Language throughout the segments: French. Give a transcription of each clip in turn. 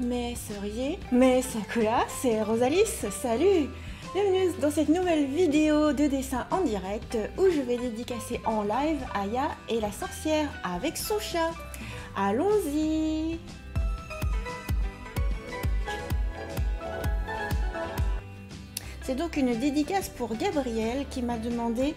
mes Seriez, mes Sakura, c'est Rosalis, salut Bienvenue dans cette nouvelle vidéo de dessin en direct où je vais dédicacer en live Aya et la sorcière avec son chat. Allons-y C'est donc une dédicace pour Gabriel qui m'a demandé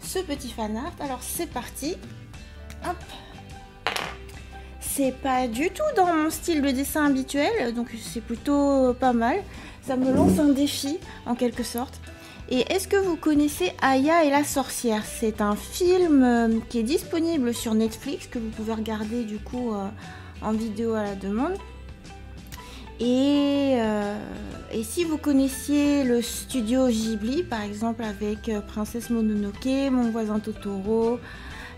ce petit fan art. Alors c'est parti. Hop c'est pas du tout dans mon style de dessin habituel, donc c'est plutôt pas mal. Ça me lance un défi en quelque sorte. Et est-ce que vous connaissez Aya et la sorcière? C'est un film euh, qui est disponible sur Netflix que vous pouvez regarder du coup euh, en vidéo à la demande. Et, euh, et, si vous connaissiez le studio Ghibli, par exemple avec Princesse Mononoke, Mon voisin Totoro,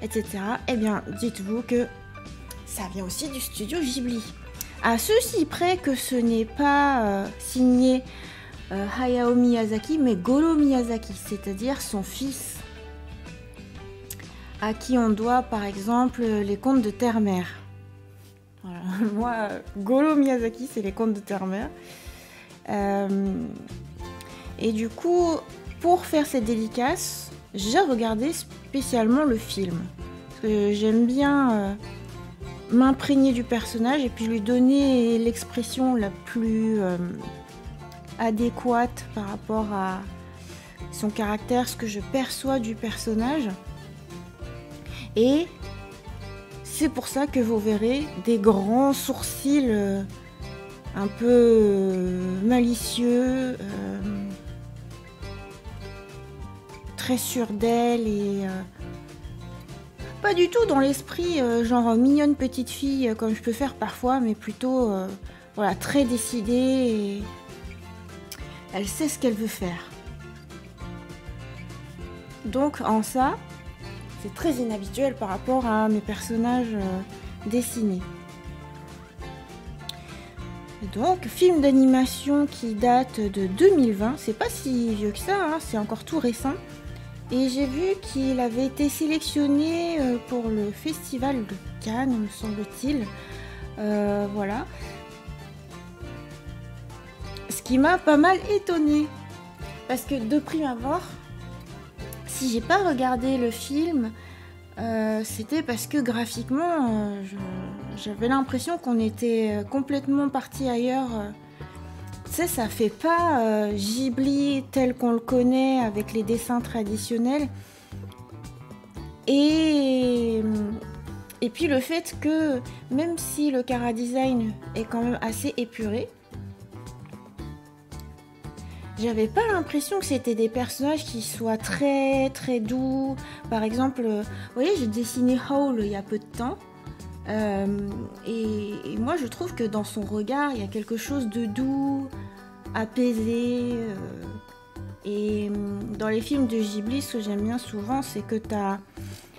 etc., eh bien dites-vous que ça vient aussi du studio Ghibli. À ceci près que ce n'est pas euh, signé euh, Hayao Miyazaki, mais Goro Miyazaki, c'est-à-dire son fils, à qui on doit par exemple les contes de Terre-Mère. Voilà. Moi, Goro Miyazaki, c'est les contes de Terre-Mère. Euh, et du coup, pour faire cette dédicace, j'ai regardé spécialement le film. Parce que j'aime bien m'imprégner du personnage et puis lui donner l'expression la plus euh, adéquate par rapport à son caractère, ce que je perçois du personnage. Et c'est pour ça que vous verrez des grands sourcils euh, un peu euh, malicieux, très sûrs d'elle et pas du tout dans l'esprit euh, genre mignonne petite fille euh, comme je peux faire parfois, mais plutôt euh, voilà très décidée et elle sait ce qu'elle veut faire. Donc en ça, c'est très inhabituel par rapport à mes personnages dessinés. Donc, film d'animation qui date de 2020, c'est pas si vieux que ça, hein, c'est encore tout récent. Et j'ai vu qu'il avait été sélectionné euh, pour le festival de Cannes, me semble-t-il. Euh, voilà. Ce qui m'a pas mal étonné. Parce que de prime abord, si j'ai pas regardé le film, euh, c'était parce que graphiquement, j'avais l'impression qu'on était complètement parti ailleurs sais, ça fait pas euh, Ghibli tel qu'on le connaît avec les dessins traditionnels. Et, et puis le fait que même si le cara design est quand même assez épuré, j'avais pas l'impression que c'était des personnages qui soient très très doux. Par exemple, vous voyez, j'ai dessiné Howl il y a peu de temps. Euh, et, moi, je trouve que dans son regard, il y a quelque chose de doux, apaisé. Euh, et hum, dans les films de Ghibli, ce que j'aime bien souvent, c'est que tu as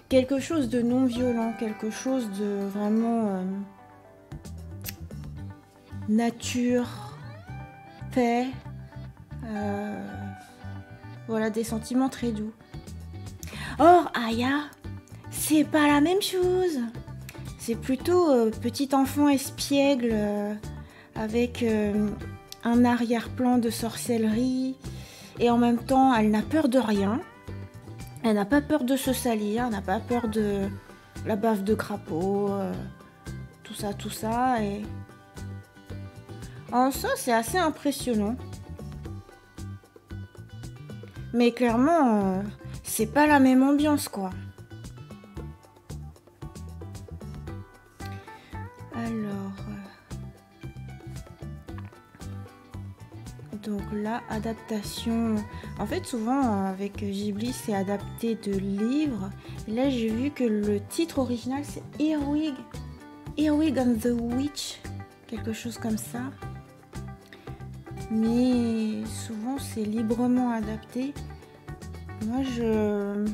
quelque chose de non violent, quelque chose de vraiment euh, nature, paix. voilà, des sentiments très doux. Or, Aya, c'est pas la même chose. C'est plutôt euh, petit enfant espiègle euh, avec euh, un arrière-plan de sorcellerie et en même temps elle n'a peur de rien. Elle n'a pas peur de se salir, elle n'a pas peur de la bave de crapaud, tout ça, tout ça. En ça, c'est assez impressionnant. Mais clairement, c'est pas la même ambiance quoi. Adaptation. En fait, souvent avec Ghibli, c'est adapté de livres. Là, j'ai vu que le titre original, c'est Earwig. Earwig and the Witch. Quelque chose comme ça. Mais souvent, c'est librement adapté. Moi, je.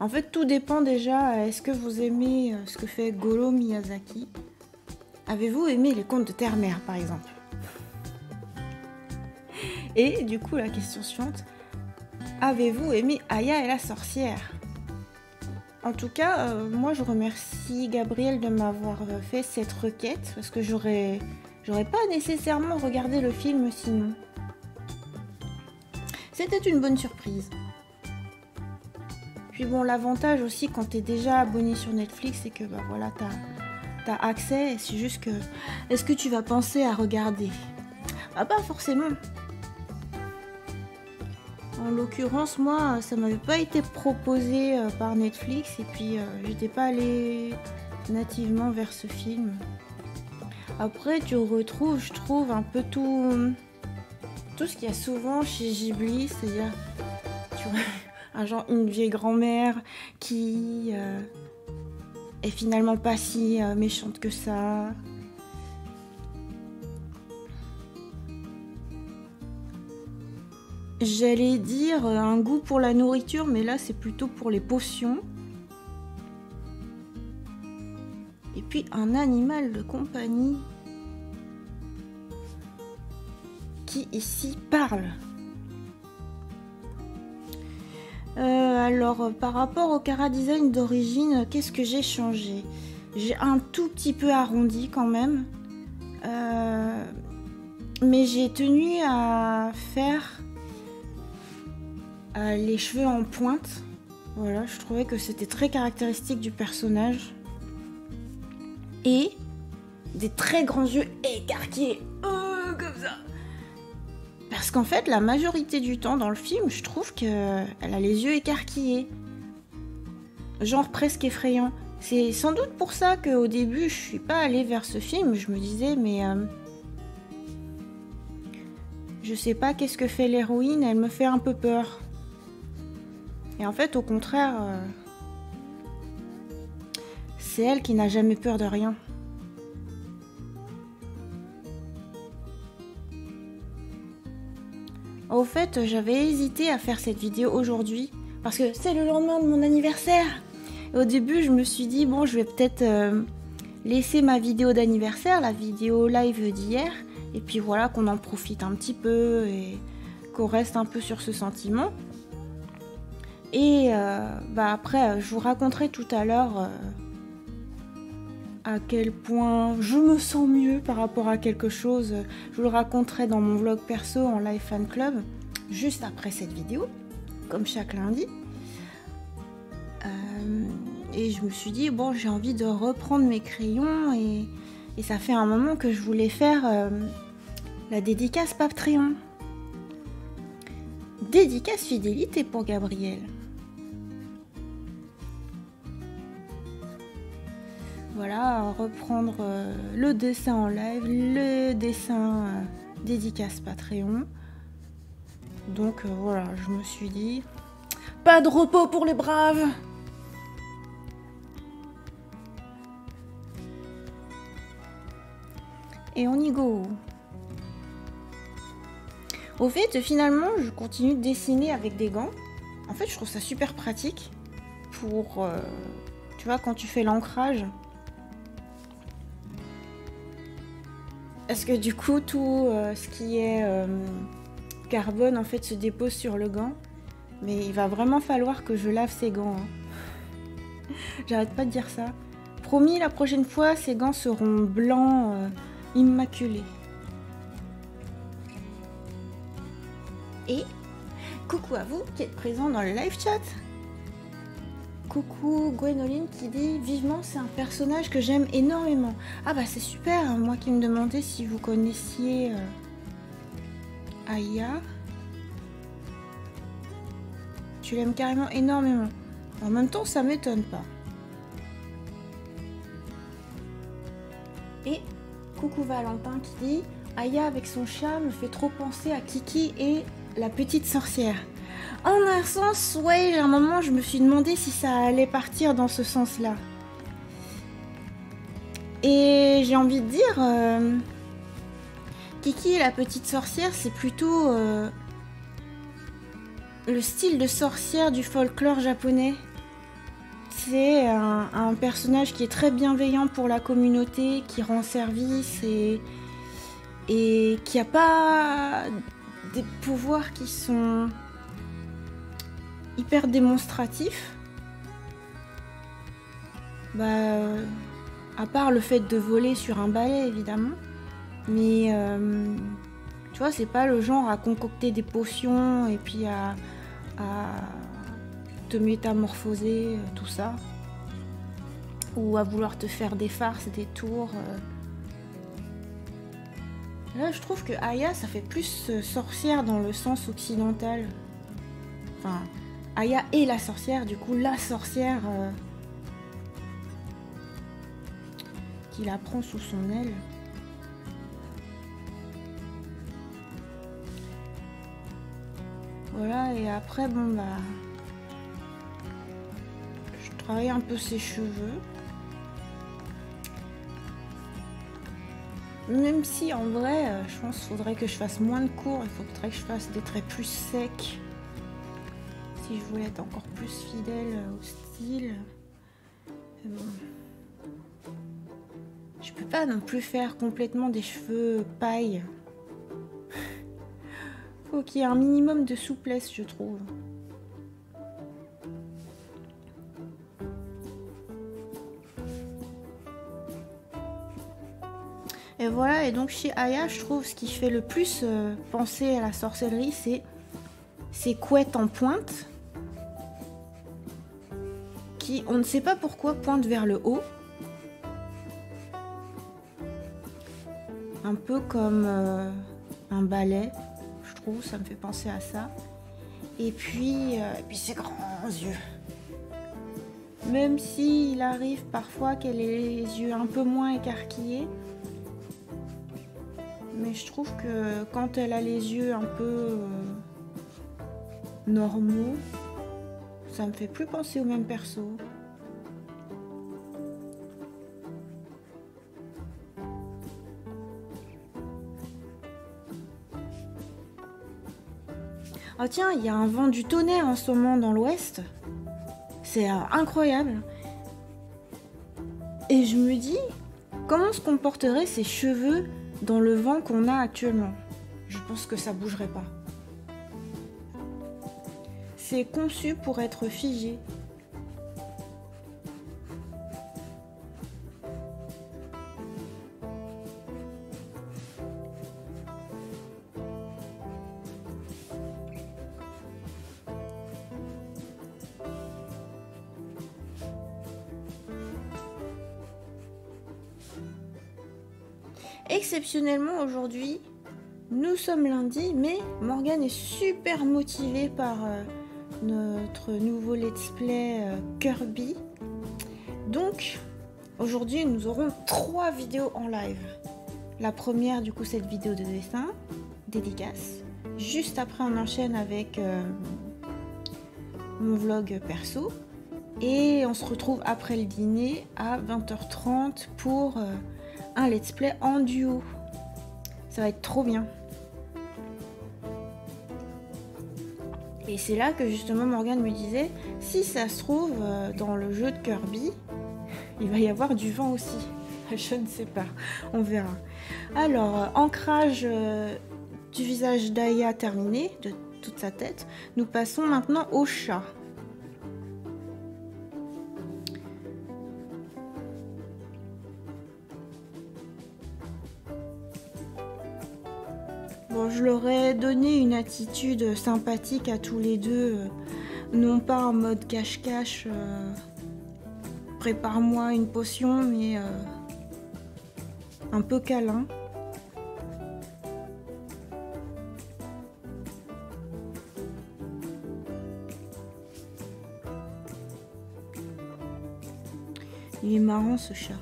En fait, tout dépend déjà. Est-ce que vous aimez euh, ce que fait Goro Miyazaki? Avez-vous aimé les contes de Terre-Mère, par exemple? Et du coup, la question suivante avez-vous aimé Aya et la sorcière? En tout cas, euh, moi je remercie Gabriel de m'avoir fait cette requête parce que j'aurais J'aurais pas nécessairement regardé le film sinon. C'était une bonne surprise. Puis bon, l'avantage aussi quand tu es déjà abonné sur Netflix, c'est que bah voilà, tu as, accès. C'est juste que, est-ce que tu vas penser à regarder? Bah, Pas forcément. En l'occurrence, moi, ça m'avait pas été proposé euh, par Netflix et puis euh, j'étais pas allée nativement vers ce film. Après, tu retrouves, je trouve, un peu tout, tout ce qu'il y a souvent chez Ghibli, c'est-à-dire, un genre une vieille grand-mère qui euh, est finalement pas si méchante que ça. J'allais dire un goût pour la nourriture, mais là c'est plutôt pour les potions. Et puis un animal de compagnie qui ici parle. Euh, alors par rapport au Cara Design d'origine, qu'est-ce que j'ai changé? J'ai un tout petit peu arrondi quand même. Euh, mais j'ai tenu à faire euh, les cheveux en pointe. Voilà, je trouvais que c'était très caractéristique du personnage. Et des très grands yeux écarquillés. Oh, comme ça. Parce qu'en fait, la majorité du temps dans le film, je trouve qu'elle a les yeux écarquillés. Genre presque effrayant. C'est sans doute pour ça qu'au début, je suis pas allée vers ce film. Je me disais, mais. Euh, je sais pas qu'est-ce que fait l'héroïne, elle me fait un peu peur. Et en fait, au contraire, euh, c'est elle qui n'a jamais peur de rien. Au fait, j'avais hésité à faire cette vidéo aujourd'hui parce que c'est le lendemain de mon anniversaire. au début, je me suis dit, bon, je vais peut-être euh, laisser ma vidéo d'anniversaire, la vidéo live d'hier, et puis voilà, qu'on en profite un petit peu et qu'on reste un peu sur ce sentiment. Et euh, bah après, euh, je vous raconterai tout à l'heure euh, à quel point je me sens mieux par rapport à quelque chose. Je vous le raconterai dans mon vlog perso en live fan club, juste après cette vidéo, comme chaque lundi. et je me suis dit, bon, j'ai envie de reprendre mes crayons et, ça fait un moment que je voulais faire la dédicace Patreon. Dédicace fidélité pour Gabriel. Voilà, reprendre euh, le dessin en live, le dessin euh, dédicace Patreon. Donc euh, voilà, je me suis dit, pas de repos pour les braves Et on y go Au fait, finalement, je continue de dessiner avec des gants. En fait, je trouve ça super pratique pour, tu vois, quand tu fais l'ancrage, Parce que du coup, tout euh, ce qui est euh, carbone en fait se dépose sur le gant? Mais il va vraiment falloir que je lave ces gants. Hein. J'arrête pas de dire ça. Promis, la prochaine fois, ces gants seront blancs, euh, immaculés. Et coucou à vous qui êtes présents dans le live chat. Coucou Gwenoline qui dit vivement c'est un personnage que j'aime énormément. Ah bah c'est super, hein. moi qui me demandais si vous connaissiez euh, Aya. Tu l'aimes carrément énormément. En même temps ça m'étonne pas. Et coucou Valentin qui dit Aya avec son chat me fait trop penser à Kiki et la petite sorcière. En un sens, ouais, à un moment, je me suis demandé si ça allait partir dans ce sens-là. Et j'ai envie de dire, euh, Kiki la petite sorcière, c'est plutôt euh, le style de sorcière du folklore japonais. C'est un, personnage qui est très bienveillant pour la communauté, qui rend service et, et qui a pas des pouvoirs qui sont hyper démonstratif. Bah, à part le fait de voler sur un balai, évidemment. Mais euh, tu vois, c'est pas le genre à concocter des potions et puis à, te métamorphoser, tout ça. Ou à vouloir te faire des farces, des tours. Là, je trouve que Aya, ça fait plus sorcière dans le sens occidental. Enfin, Aya est la sorcière, du coup, la sorcière euh, qui la prend sous son aile. Voilà, et après, bon, bah. Je travaille un peu ses cheveux. Même si en vrai, euh, je pense qu'il faudrait que je fasse moins de cours, il faudrait que je fasse des traits plus secs si je voulais être encore plus fidèle au style. Je peux pas non plus faire complètement des cheveux paille. Faut qu'il y ait un minimum de souplesse, je trouve. Et voilà, et donc chez Aya, je trouve ce qui fait le plus euh, penser à la sorcellerie, c'est ces couettes en pointe on ne sait pas pourquoi, pointe vers le haut. Un peu comme euh, un balai, je trouve, ça me fait penser à ça. Et puis, euh, et puis ses grands yeux. Même s'il arrive parfois qu'elle ait les yeux un peu moins écarquillés, mais je trouve que quand elle a les yeux un peu euh, normaux, ça me fait plus penser au même perso. Oh tiens, il y a un vent du tonnerre en ce moment dans l'ouest. C'est euh, incroyable. Et je me dis, comment se comporteraient ces cheveux dans le vent qu'on a actuellement? Je pense que ça bougerait pas. Conçu pour être figé. Exceptionnellement aujourd'hui, nous sommes lundi, mais Morgane est super motivée par euh, notre nouveau let's play euh, Kirby. Donc, aujourd'hui, nous aurons trois vidéos en live. La première, du coup, cette vidéo de dessin, dédicace. Juste après, on enchaîne avec euh, mon vlog perso. Et on se retrouve après le dîner à 20h30 pour euh, un let's play en duo. Ça va être trop bien. Et c'est là que justement Morgane me disait, si ça se trouve euh, dans le jeu de Kirby, il va y avoir du vent aussi. Je ne sais pas, on verra. Alors, euh, ancrage euh, du visage d'Aya terminé, de toute sa tête. Nous passons maintenant au chat. Je leur ai donné une attitude sympathique à tous les deux, euh, non pas en mode cache-cache, euh, prépare-moi une potion, mais euh, un peu câlin. Il est marrant ce chat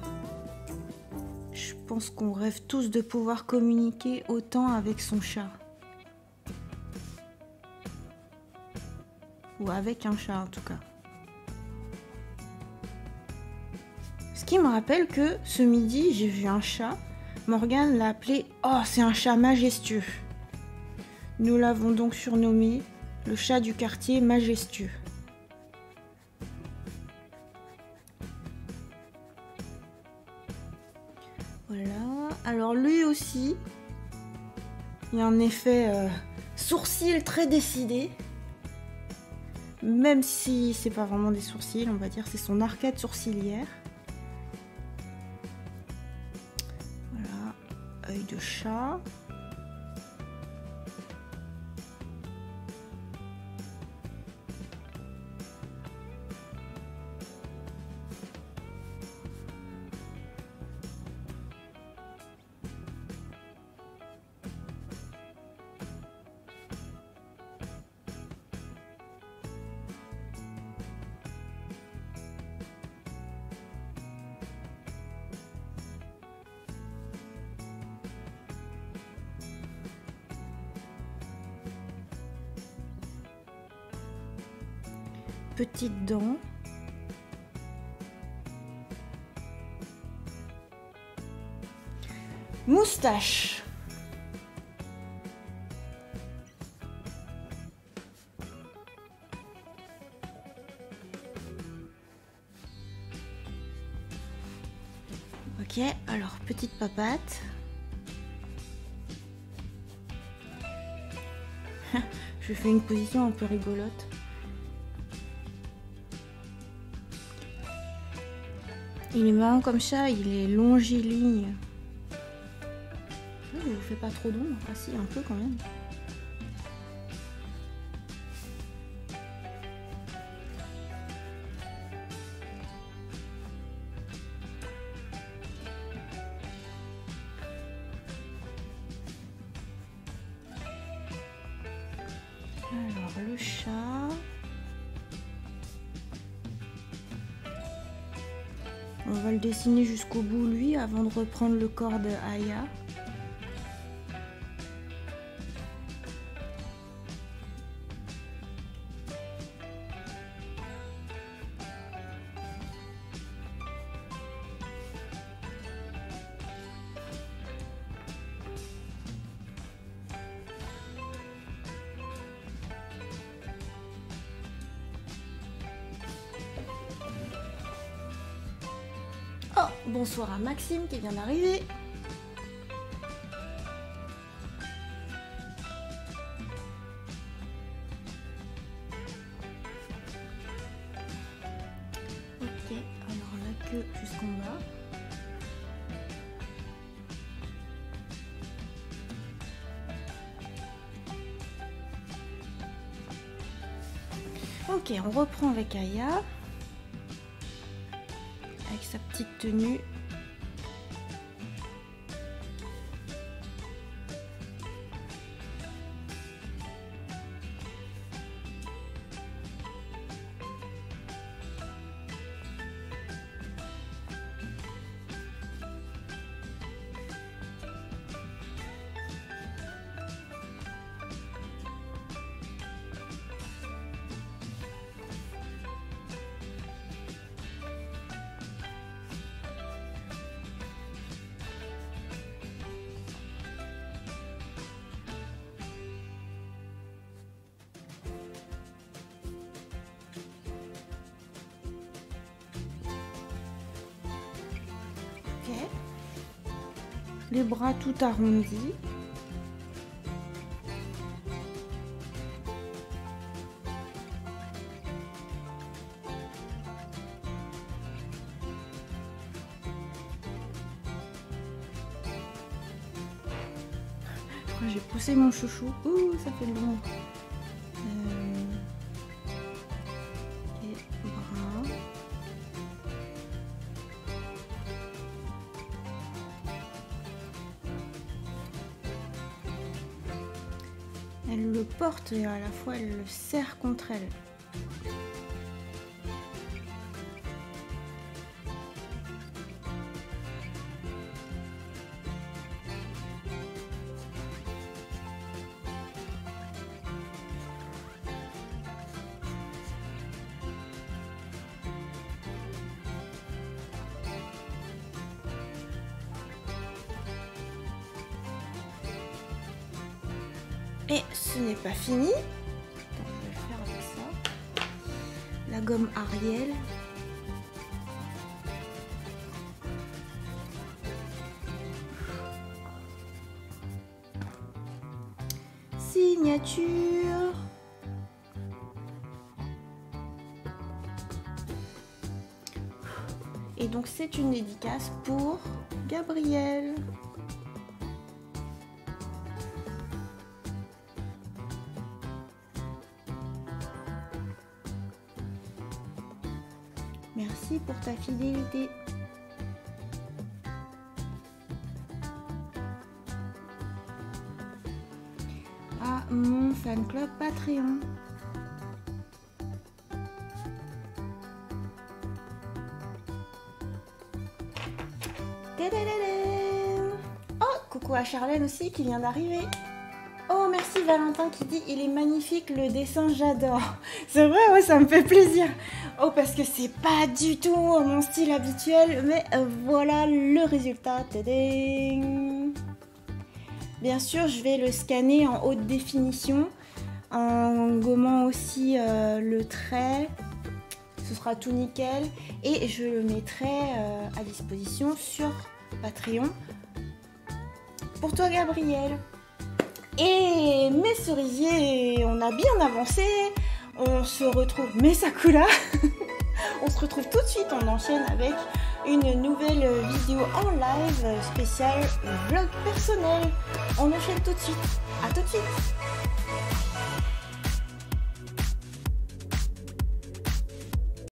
qu'on rêve tous de pouvoir communiquer autant avec son chat. Ou avec un chat en tout cas. Ce qui me rappelle que ce midi, j'ai vu un chat. Morgane l'a appelé Oh, c'est un chat majestueux. Nous l'avons donc surnommé le chat du quartier majestueux. Alors lui aussi, il y a un effet euh, sourcil très décidé. Même si c'est pas vraiment des sourcils, on va dire c'est son arcade sourcilière. Voilà, œil de chat. Petites dents. Moustache. Ok, alors petite papate. Je fais une position un peu rigolote. Il est marrant comme ça, il est longiligne. Je vous fais pas trop d'ombre, ah si, un peu quand même. Avant de reprendre le corps de Aya. Maxime qui vient d'arriver. Ok, alors la queue jusqu'en bas. Ok, on reprend avec Aya avec sa petite tenue. Les bras tout arrondis. J'ai poussé mon chouchou? Ouh, ça fait de l'ombre. Porte et à la fois elle le serre contre elle. Et ce n'est pas fini. Je vais faire ça. La gomme Ariel. Signature. Et donc c'est une dédicace pour Gabriel. Merci pour ta fidélité. À mon fan club Patreon. Oh, coucou à Charlène aussi qui vient d'arriver. Oh, merci Valentin qui dit il est magnifique le dessin, j'adore. C'est vrai, ouais, ça me fait plaisir. Oh, parce que c'est pas du tout mon style habituel, mais euh, voilà le résultat. Bien sûr, je vais le scanner en haute définition, en gommant aussi euh, le trait. Ce sera tout nickel et je le mettrai euh, à disposition sur Patreon pour toi, Gabriel. Et mes cerisiers, on a bien avancé. On se retrouve, mais Sakura, on se retrouve tout de suite. On enchaîne avec une nouvelle vidéo en live spéciale vlog personnel. On enchaîne tout de suite. À tout de suite.